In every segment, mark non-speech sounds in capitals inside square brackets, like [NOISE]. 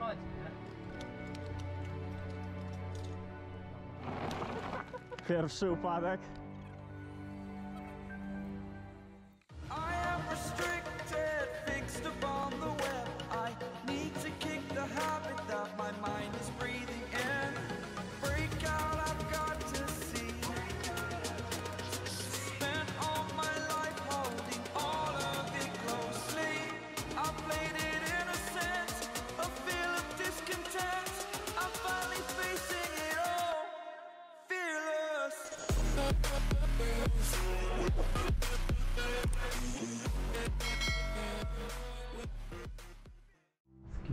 wchodzi, nie? Pierwszy upadek.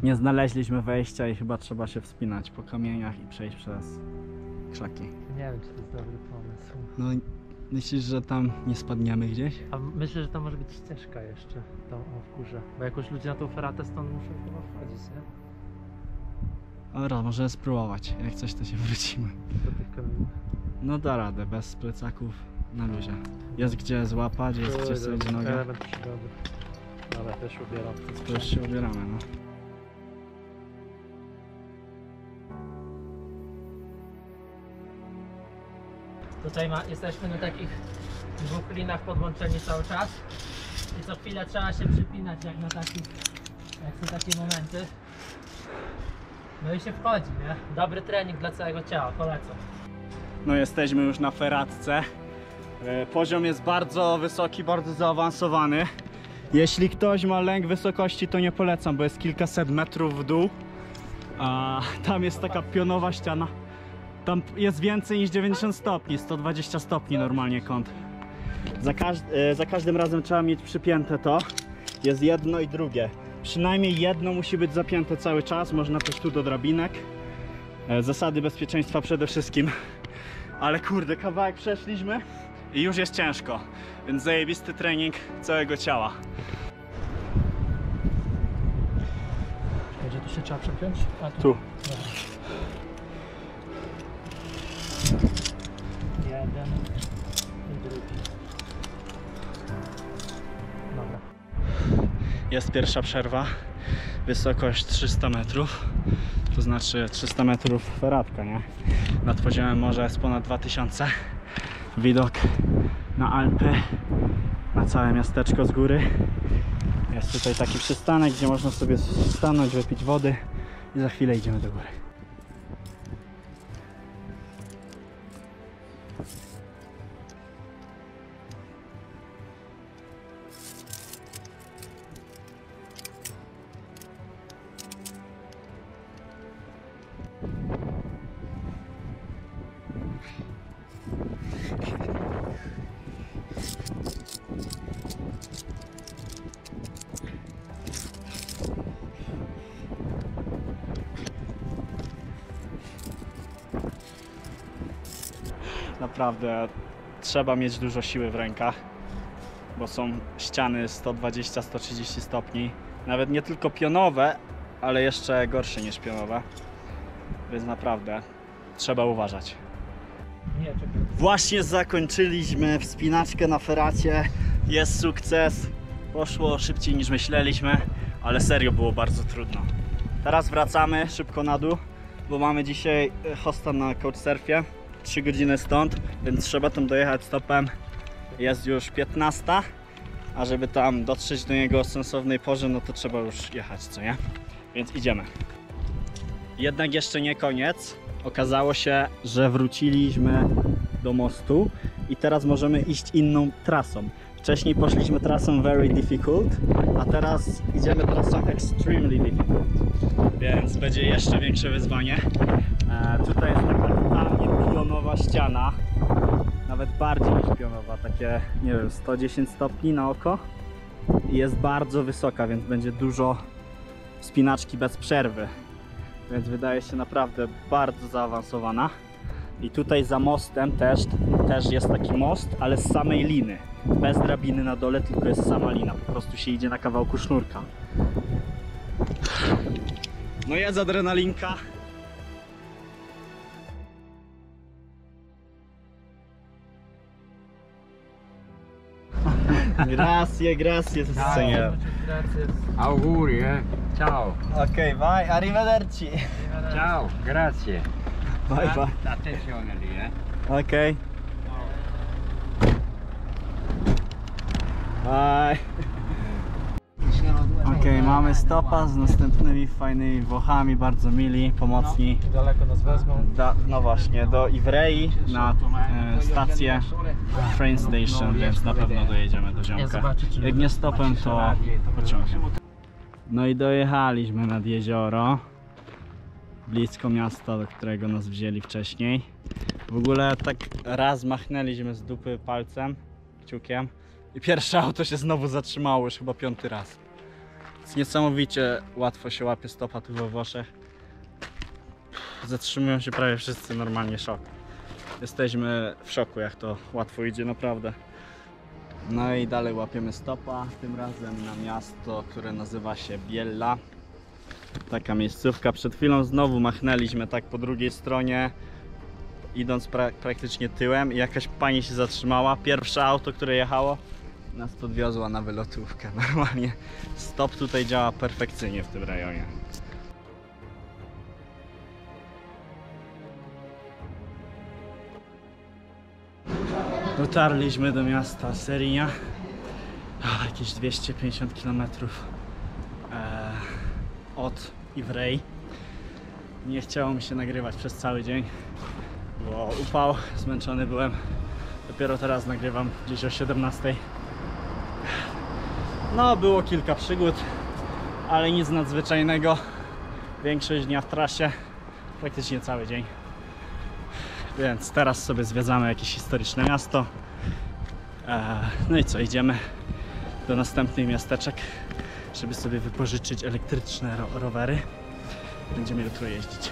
Nie znaleźliśmy wejścia i chyba trzeba się wspinać po kamieniach i przejść przez krzaki. Nie wiem, czy to jest dobry pomysł. No myślisz, że tam nie spadniemy gdzieś? A myślę, że to może być ścieżka jeszcze, tam o, w górze. Bo jakoś ludzie na tą feratę stąd muszą chyba wchodzić, nie? Dobra, możemy spróbować. Jak coś to się wrócimy. Do tych kamieni. No da radę, bez plecaków na luzie. Jest gdzie złapać, jest gdzie wsadzić nogę. Element przygody. Dobra, też ubieram. Już się ubieramy, no. Tutaj ma, jesteśmy na takich dwóch linach podłączeni cały czas. I co chwilę trzeba się przypinać jak na takich, jak są takie momenty. No i się wchodzi, nie? Dobry trening dla całego ciała, polecam. No jesteśmy już na feratce. E, Poziom jest bardzo wysoki, bardzo zaawansowany. Jeśli ktoś ma lęk wysokości, to nie polecam, bo jest kilkaset metrów w dół. A tam jest taka pionowa ściana. Tam jest więcej niż 90 stopni, 120 stopni normalnie kąt. Za, każ e, za każdym razem trzeba mieć przypięte to. Jest jedno i drugie. Przynajmniej jedno musi być zapięte cały czas. Można też tu do drabinek. E, Zasady bezpieczeństwa przede wszystkim. Ale kurde, kawałek przeszliśmy i już jest ciężko. Więc zajebisty trening całego ciała. Gdzie tu się trzeba przepiąć? A Tu. Jeden Jest pierwsza przerwa. Wysokość 300 metrów. To znaczy 300 metrów feratka, nie? Nad poziomem morza jest ponad 2000. Widok na Alpy, na całe miasteczko z góry. Jest tutaj taki przystanek, gdzie można sobie stanąć, wypić wody i za chwilę idziemy do góry. Naprawdę trzeba mieć dużo siły w rękach, bo są ściany 120-130 stopni. Nawet nie tylko pionowe, ale jeszcze gorsze niż pionowe. Więc naprawdę trzeba uważać. Właśnie zakończyliśmy wspinaczkę na feracie. Jest sukces. Poszło szybciej niż myśleliśmy, ale serio było bardzo trudno. Teraz wracamy szybko na dół, bo mamy dzisiaj hosta na couchsurfie. 3 godziny stąd, więc trzeba tam dojechać stopem. Jest już 15, a żeby tam dotrzeć do niego o sensownej porze, no to trzeba już jechać, co nie? Więc idziemy. Jednak jeszcze nie koniec. Okazało się, że wróciliśmy do mostu i teraz możemy iść inną trasą. Wcześniej poszliśmy trasą very difficult, a teraz idziemy trasą extremely difficult. Więc będzie jeszcze większe wyzwanie. E, tutaj jest taka pionowa ściana. Nawet bardziej niż pionowa, takie nie wiem, 110 stopni na oko. I jest bardzo wysoka, więc będzie dużo spinaczki bez przerwy. Więc wydaje się naprawdę bardzo zaawansowana. I tutaj za mostem też, też jest taki most, ale z samej liny. Bez drabiny na dole, tylko jest sama lina. Po prostu się idzie na kawałku sznurka. No jest adrenalinka. Grazie, grazie, signor. Grazie. Auguri, eh. Ciao. Ok, vai, arrivederci. Ciao, grazie. Bye bye. Attenzione lì, eh. Ok. Bye. Ok, mamy stopa z następnymi fajnymi Włochami, bardzo mili, pomocni. Daleko nas wezmą. Da, no właśnie, do Ivrei na e, stację train station, więc na pewno dojedziemy do ziomka. Jak nie stopem, to pociągiem. No i dojechaliśmy nad jezioro, blisko miasta, do którego nas wzięli wcześniej. W ogóle tak raz machnęliśmy z dupy palcem, kciukiem i pierwsze auto się znowu zatrzymało, już chyba piąty raz. Niesamowicie łatwo się łapie stopa tu we Włoszech. Zatrzymują się prawie wszyscy, normalnie szok. Jesteśmy w szoku, jak to łatwo idzie, naprawdę. No i dalej łapiemy stopa, tym razem na miasto, które nazywa się Biella. Taka miejscówka. Przed chwilą znowu machnęliśmy tak po drugiej stronie, idąc pra praktycznie tyłem i jakaś pani się zatrzymała. Pierwsze auto, które jechało, nas podwiozła na wylotówkę. [LAUGHS] Normalnie stop tutaj działa perfekcyjnie w tym rejonie. Dotarliśmy do miasta Serinia. O, jakieś 250 km e, od Ivrei. Nie chciało mi się nagrywać przez cały dzień, bo upał, zmęczony byłem. Dopiero teraz nagrywam gdzieś o 17. No, było kilka przygód, ale nic nadzwyczajnego. Większość dnia w trasie, praktycznie cały dzień. Więc teraz sobie zwiedzamy jakieś historyczne miasto. E, No i co, idziemy do następnych miasteczek, żeby sobie wypożyczyć elektryczne ro rowery. Będziemy jutro jeździć.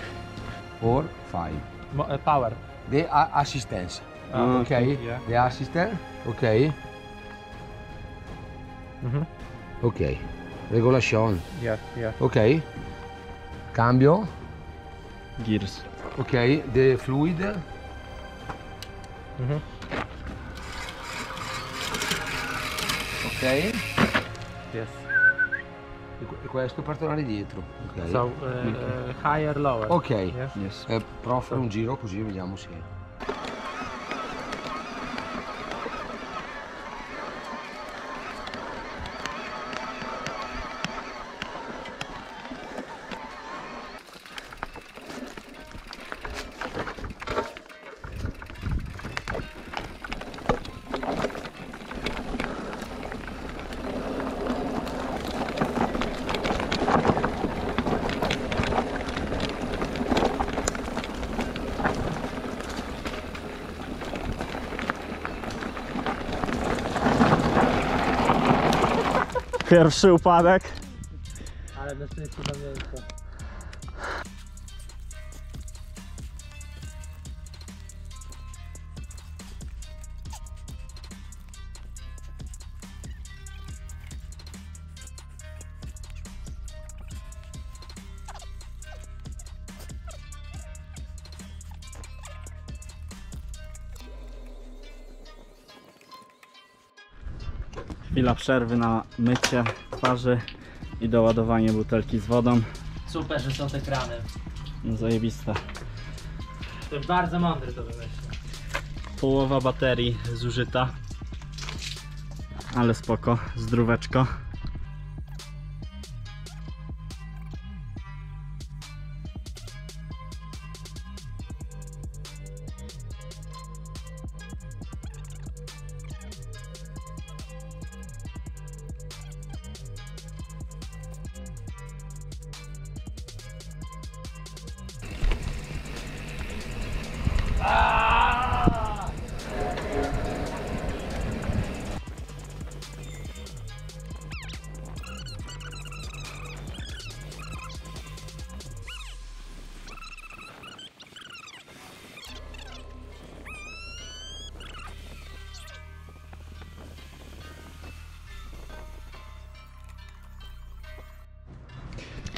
Four, five. Mo- e, Power. The a- assistance. A, okay. yeah. The assistant. Okay. Mhm. Okay. Regulation. Yeah, yeah. Okay. Cambio. Gears. Okay. The fluid. Mhm. Ok. Yes. E que- questo per tornare dietro. Ok. So, uh, uh, higher, lower. Ok. Yeah. Yes. Eh, provo a fare un giro così vediamo se. Pierwszy upadek. Ale na szczęście do miejsca. Chwila przerwy na mycie twarzy i doładowanie butelki z wodą. Super, że są te krany. No zajebiste. To już bardzo mądry to wymyślił. Połowa baterii zużyta. Ale spoko, zdróweczko.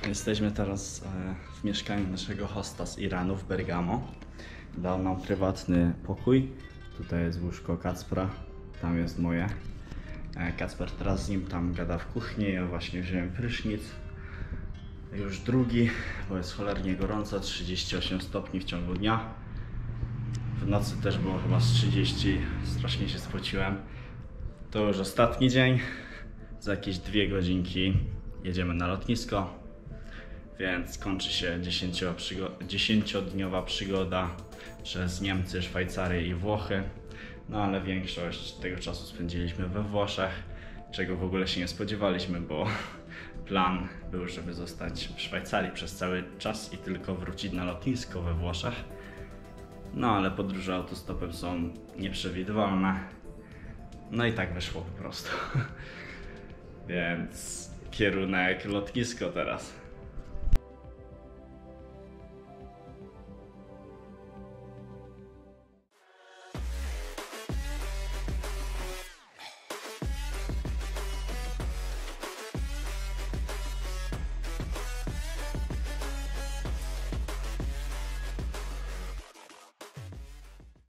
Jesteśmy teraz e, w mieszkaniu naszego hosta z Iranu w Bergamo. Dał nam prywatny pokój. Tutaj jest łóżko Kacpra, tam jest moje. E, Kacper teraz z nim tam gada w kuchni, ja właśnie wziąłem prysznic. Już drugi, bo jest cholernie gorąco, 38 stopni w ciągu dnia. W nocy też było chyba z 30, strasznie się spociłem. To już ostatni dzień. Za jakieś dwie godzinki jedziemy na lotnisko. Więc kończy się 10-dniowa przygoda przez Niemcy, Szwajcarię i Włochy. No ale większość tego czasu spędziliśmy we Włoszech, czego w ogóle się nie spodziewaliśmy, bo [LAUGHS] plan był, żeby zostać w Szwajcarii przez cały czas i tylko wrócić na lotnisko we Włoszech. No ale podróże autostopem są nieprzewidywalne. No i tak wyszło po prostu. [LAUGHS] Więc kierunek lotnisko teraz.